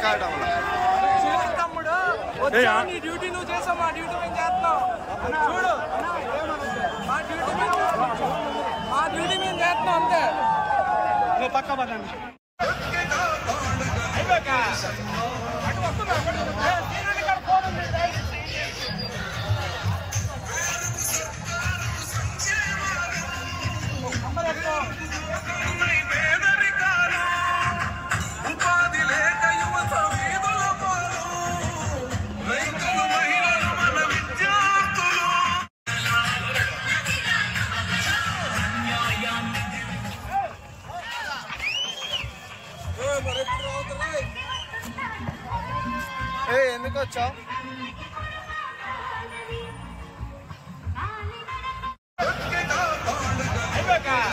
Record అవ్వాలి duty నువ్వు చేసావు మా డ్యూటీ మేము చేస్తున్నాం. చూడు మా డ్యూటీ మా డ్యూటీ మేము చేస్తున్నాం అంతే. నువ్వు పక్క పదండి ఏ ఎందుకు వచ్చావు? పేదరికాలు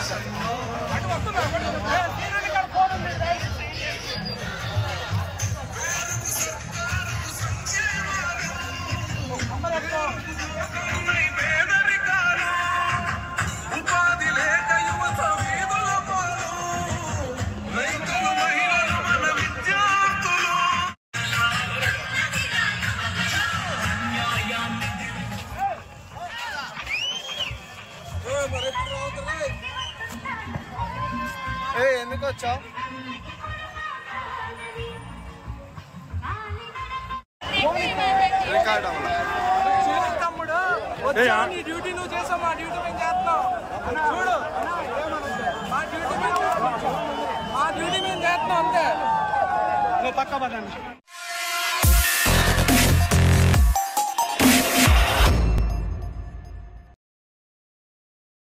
ఎందుకు వచ్చావు? రికార్డ్ తమ్ముడు నీ డ్యూటీ నువ్వు చేసావు మా డ్యూటీ మేము చేస్తున్నాం చూడు మా డ్యూటీ మేము మా డ్యూటీ మేము చేస్తున్నాం అంతే నువ్వు పక్క పదండి